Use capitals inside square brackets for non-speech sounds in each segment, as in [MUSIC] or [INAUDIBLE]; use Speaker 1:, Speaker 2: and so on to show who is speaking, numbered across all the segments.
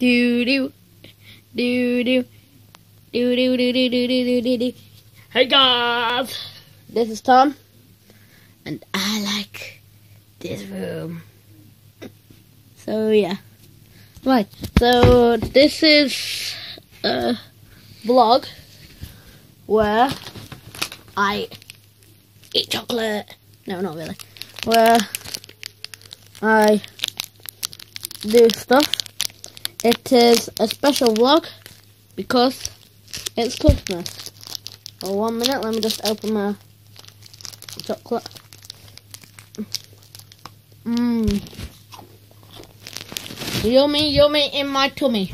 Speaker 1: Do do do do do do do do do do do do. Hey guys, this is Tom, and I like this room. So yeah, right. So this is a vlog where I eat chocolate. No, not really. Where I do stuff. It is a special vlog because it's Christmas. Oh, one minute, let me just open my chocolate. Mmm. Yummy, yummy in my tummy.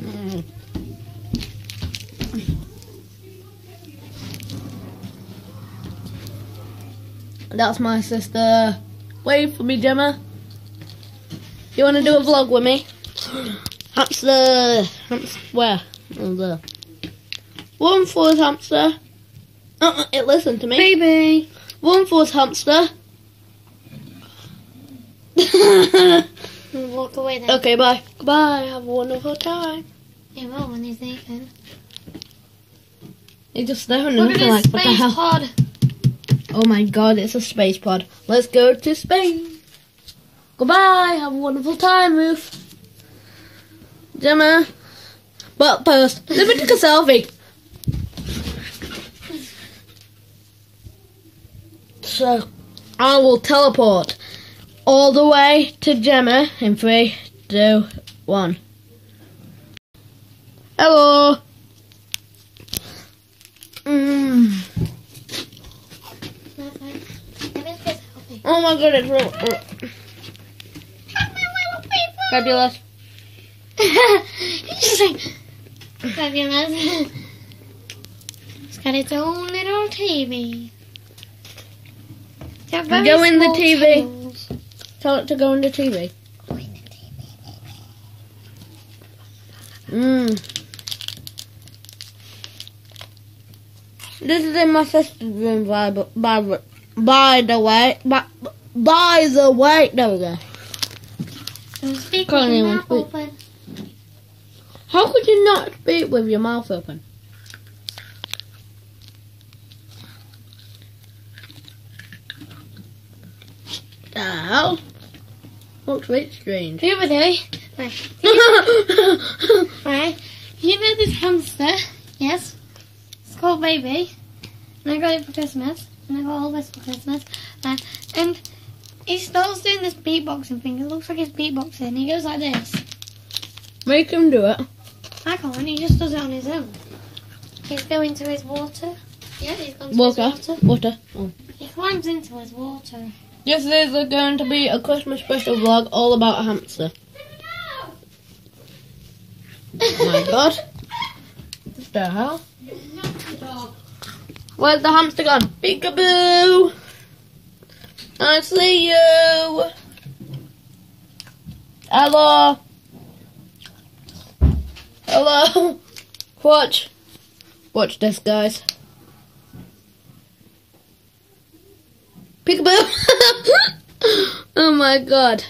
Speaker 1: Mm. That's my sister. Wave for me, Gemma. You want to do a vlog with me? [GASPS] Hamster. Hamster. Where? Oh, there. One for his hamster. Uh, it listened to me.
Speaker 2: Baby.
Speaker 1: One for his hamster.
Speaker 2: Walk away then.
Speaker 1: okay, bye. Goodbye. Have a wonderful time.
Speaker 2: Yeah, well, when he's eating.
Speaker 1: He just staring at me like, what the
Speaker 2: space
Speaker 1: hell?
Speaker 2: pod.
Speaker 1: Oh my god, it's a space pod. Let's go to Spain. Goodbye. Have a wonderful time, Ruth. Gemma. But first, let me take a selfie. So, I will teleport all the way to Gemma in three, two, one. Hello. Mm.
Speaker 2: That's fine. Let me just help me.
Speaker 1: Oh my god, it's real. Fabulous.
Speaker 2: He's [LAUGHS] just like, fabulous. It's got its own little TV. It's got very
Speaker 1: Go in the TV. Tell it to go into TV.
Speaker 2: Go in the TV.
Speaker 1: Mmm. This is in my sister's room, by, the- by, by the way. By, by the way. There we go.
Speaker 2: Speak
Speaker 1: Can't
Speaker 2: with your mouth
Speaker 1: speak.
Speaker 2: open.
Speaker 1: How could you not speak with your mouth open? The hell? Looks a bit strange.
Speaker 2: Over there. Right. [LAUGHS] Right. You know this hamster? Yes. It's called Baby. And I got it for Christmas. And I got all this for Christmas. Uh, and he starts doing this beatboxing thing. It looks like he's beatboxing. He goes like this.
Speaker 1: Make him do it.
Speaker 2: I can't. He just does it on his own. He's going to his water. Yeah, he's gone to
Speaker 1: Water.
Speaker 2: his water.
Speaker 1: Water. Oh.
Speaker 2: He climbs into his water.
Speaker 1: Yes, there's going to be a Christmas special vlog all about a hamster. Oh [LAUGHS] my god. What the hell? Where's the hamster gone? Peekaboo! I see you! Hello! Hello! [LAUGHS] Watch! Watch this, guys. Peekaboo! [LAUGHS] oh my god.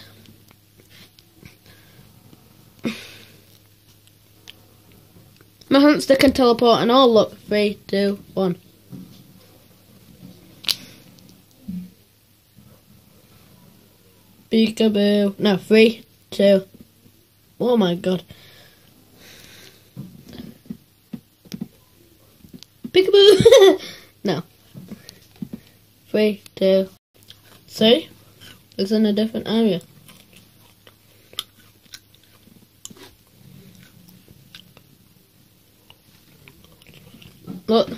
Speaker 1: My hamster can teleport and all look. Three, two, one. Peekaboo. No, three, two. Oh my god. Peekaboo! [LAUGHS] no. Three, two. See? It's in a different area. Look.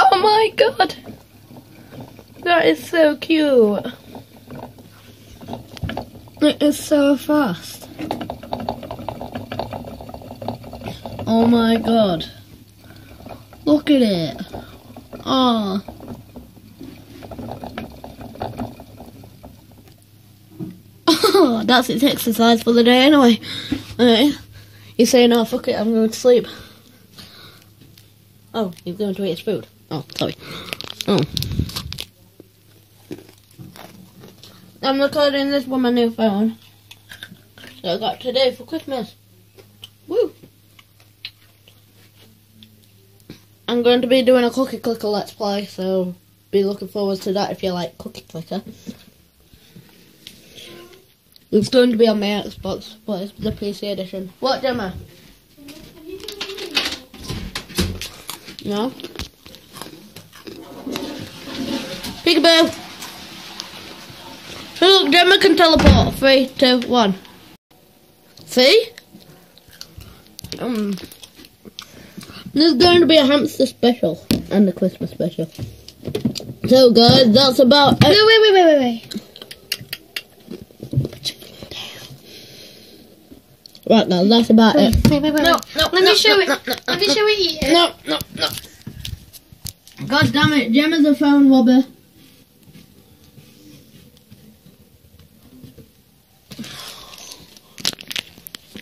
Speaker 1: Oh my god! That is so cute. It is so fast. Oh my god. Look at it. Oh. Oh, that's its exercise for the day anyway. Alright, He's saying, oh, fuck it, I'm going to sleep. Oh, he's going to eat his food. Oh, sorry. Oh. I'm recording this with my new phone. That I got today for Christmas. Woo! I'm going to be doing a Cookie Clicker Let's Play, so be looking forward to that if you like Cookie Clicker. It's going to be on my Xbox, but it's the PC edition. What, Gemma? No? Peekaboo! Hey, look, Gemma can teleport. Three, two, one. See? Um, there's going to be a hamster special and a Christmas special. So, guys, that's about
Speaker 2: Wait, wait, wait, wait, wait, wait.
Speaker 1: Right now, that's about
Speaker 2: Wait,
Speaker 1: it.
Speaker 2: wait, wait, wait.
Speaker 1: No,
Speaker 2: wait.
Speaker 1: no,
Speaker 2: Let
Speaker 1: no,
Speaker 2: me show
Speaker 1: no,
Speaker 2: it.
Speaker 1: no, no,
Speaker 2: Let me
Speaker 1: no.
Speaker 2: show it here.
Speaker 1: No, no, no. God damn it, Gemma's a phone robber.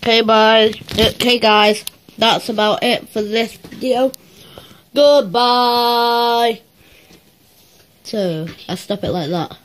Speaker 1: Okay, guys. Okay, guys. That's about it for this video. Goodbye. So, I stop it like that.